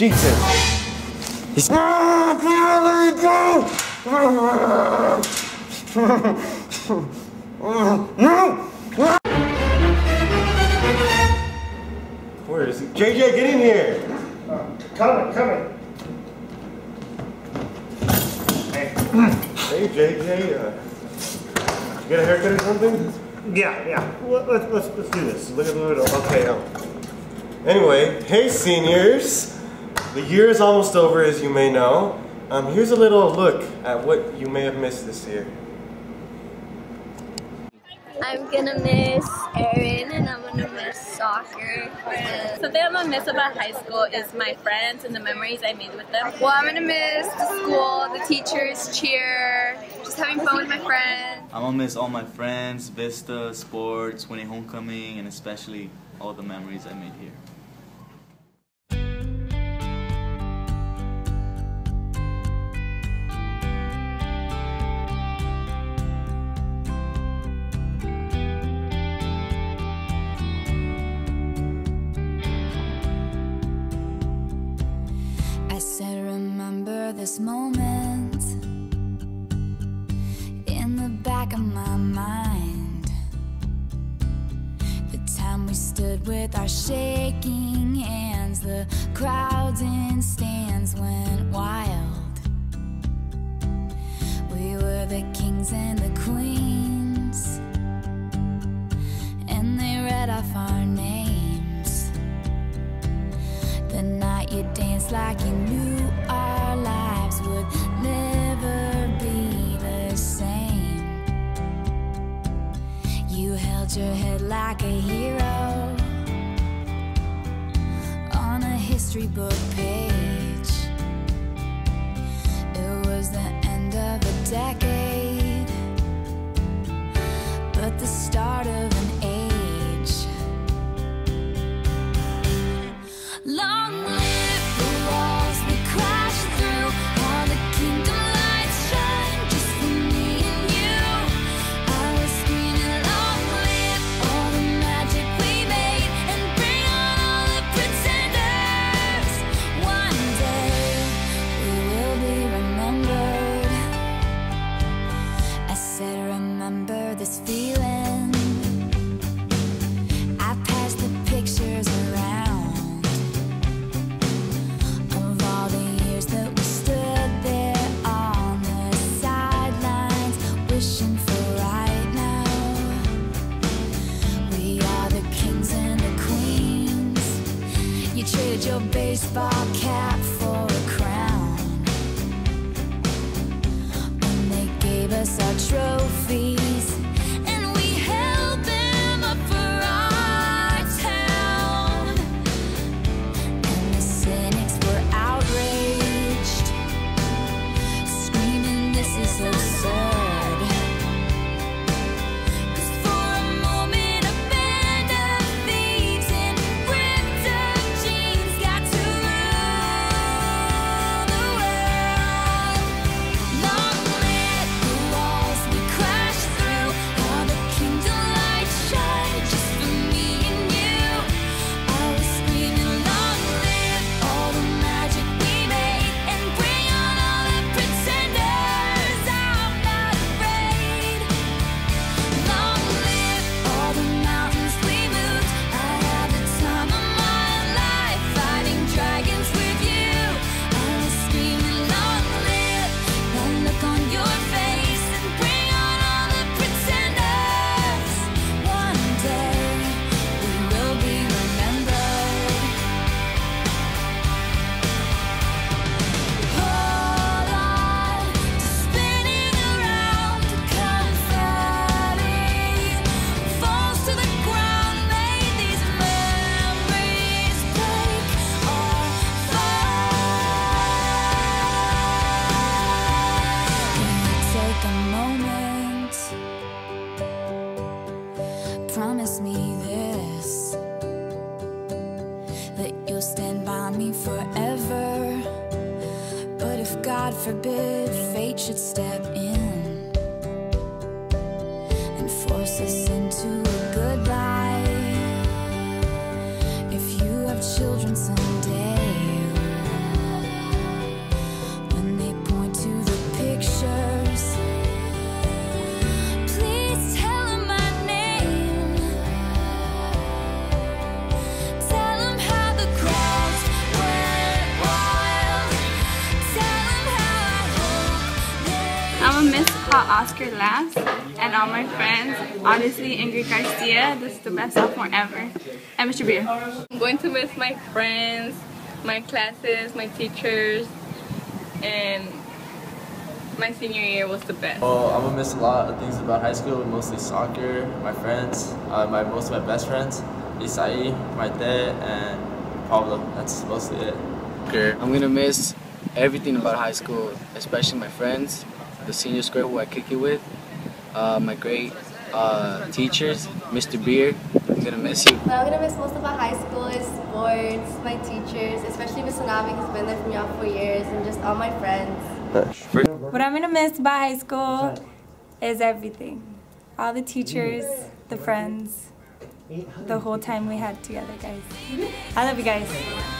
Jesus. He's. Where is he? JJ, get in here! Coming, coming. Hey, hey JJ, uh, you get a haircut or something? Yeah, yeah. Let- Let's, let's, let's do this. Look at the little. Okay. Um, anyway, hey seniors, the year is almost over, as you may know. Um, here's a little look at what you may have missed this year. I'm gonna miss Erin and I'm gonna miss soccer. Something I'm gonna miss about high school is my friends and the memories I made with them. Well, I'm gonna miss the school, the teachers, cheer, just having fun with my friends. I'm gonna miss all my friends, Vista, sports, winning homecoming, and especially all the memories I made here. We stood with our shaking hands, the crowds in stands went wild. We were the kings and the queens, and they read off our names. The night you danced like you knew our lives would never be the same. You held your head like a hero history book page. You traded your baseball cap for a crown. When they gave us our God forbid fate should step in Oscar Labs, and all my friends. Honestly, Ingrid Garcia, this is the best sophomore ever. And Mr. Bier. I'm going to miss my friends, my classes, my teachers, and my senior year was the best. Well, I'm gonna miss a lot of things about high school, mostly soccer, my friends, uh, my most of my best friends, Isai, my dad, and Pablo. That's mostly it. Okay. I'm gonna miss everything about high school, especially my friends, the senior square who I kick it with, uh, my great uh, teachers, Mr. Bier. I'm gonna miss you. What I'm gonna miss most about high school is sports, my teachers, especially Miss Navi who's been there for me all four years, and just all my friends. What I'm gonna miss about high school is everything. All the teachers, the friends, the whole time we had together, guys. I love you guys.